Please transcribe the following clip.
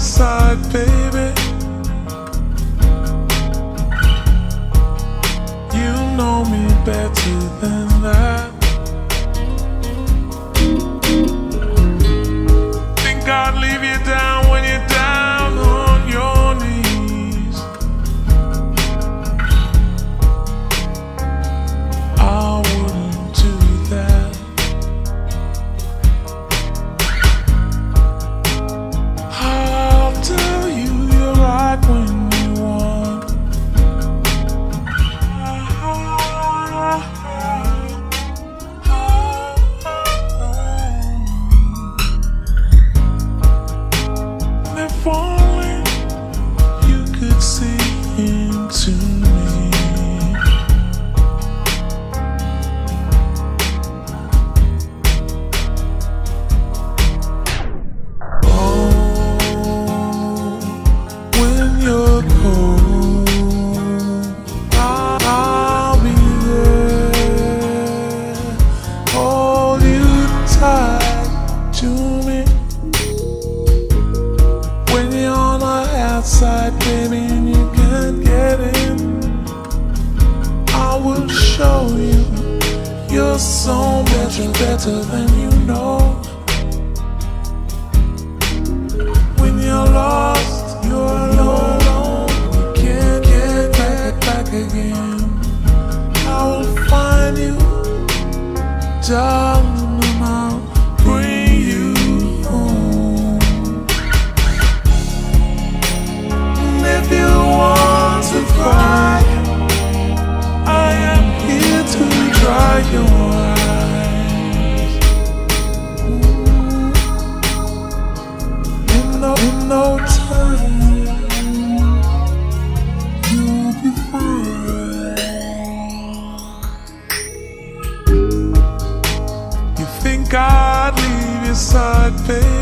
side, baby. You know me better than into me. Oh, when you're cold, I'll be there. Hold you tight to me. When you're on the outside, baby, so much better than you know. When you're lost, you're alone. You can't get back, back again. I will find you, darling, side, baby?